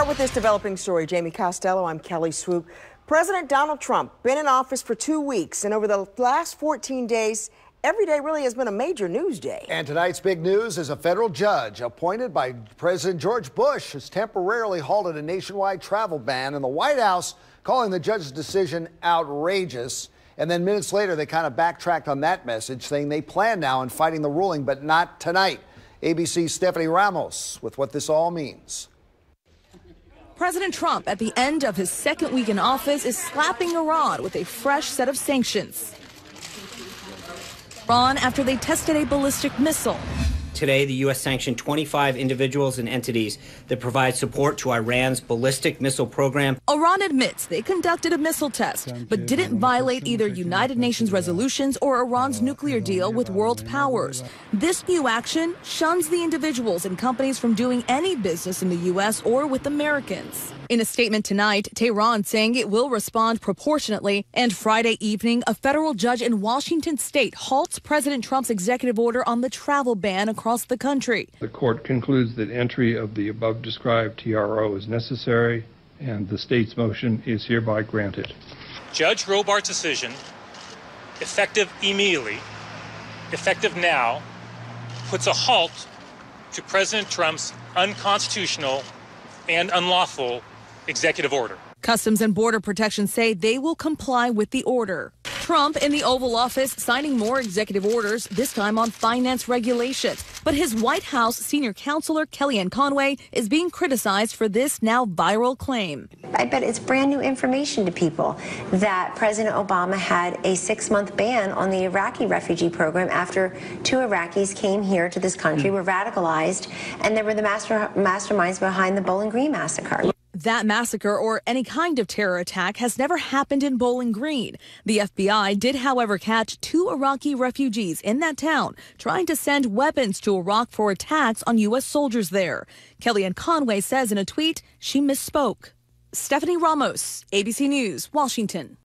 Start with this developing story. Jamie Costello, I'm Kelly Swoope. President Donald Trump been in office for two weeks, and over the last 14 days, every day really has been a major news day. And tonight's big news is a federal judge appointed by President George Bush has temporarily halted a nationwide travel ban in the White House, calling the judge's decision outrageous. And then minutes later, they kind of backtracked on that message, saying they plan now on fighting the ruling, but not tonight. ABC's Stephanie Ramos with what this all means. President Trump, at the end of his second week in office, is slapping Iran with a fresh set of sanctions. Iran after they tested a ballistic missile. Today, the U.S. sanctioned 25 individuals and entities that provide support to Iran's ballistic missile program. Iran admits they conducted a missile test, but didn't violate either United Nations resolutions or Iran's nuclear deal with world powers. This new action shuns the individuals and companies from doing any business in the U.S. or with Americans. In a statement tonight, Tehran saying it will respond proportionately. And Friday evening, a federal judge in Washington state halts President Trump's executive order on the travel ban across the country. The court concludes that entry of the above described TRO is necessary, and the state's motion is hereby granted. Judge Robart's decision, effective immediately, effective now, puts a halt to President Trump's unconstitutional and unlawful executive order. Customs and Border Protection say they will comply with the order. Trump in the Oval Office signing more executive orders, this time on finance regulations. But his White House senior counselor, Kellyanne Conway, is being criticized for this now viral claim. I bet it's brand new information to people that President Obama had a six month ban on the Iraqi refugee program after two Iraqis came here to this country, hmm. were radicalized, and they were the master, masterminds behind the Bowling Green massacre. That massacre or any kind of terror attack has never happened in Bowling Green. The FBI did, however, catch two Iraqi refugees in that town trying to send weapons to Iraq for attacks on U.S. soldiers there. Kellyanne Conway says in a tweet she misspoke. Stephanie Ramos, ABC News, Washington.